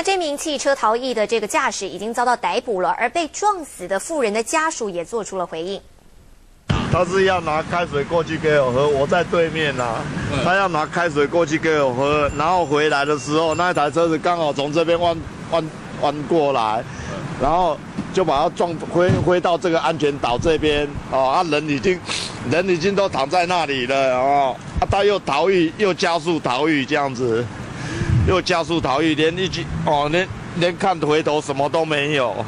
那这名汽车逃逸的这个驾驶已经遭到逮捕了，而被撞死的妇人的家属也做出了回应。他是要拿开水过去给我喝，我在对面呐、他要拿开水过去给我喝，然后回来的时候，那一台车子刚好从这边弯弯弯过来，然后就把他撞挥挥到这个安全岛这边。哦，啊人已经人已经都躺在那里了哦，啊他又逃逸又加速逃逸这样子，又加速逃逸，连一句哦连连看回头什么都没有。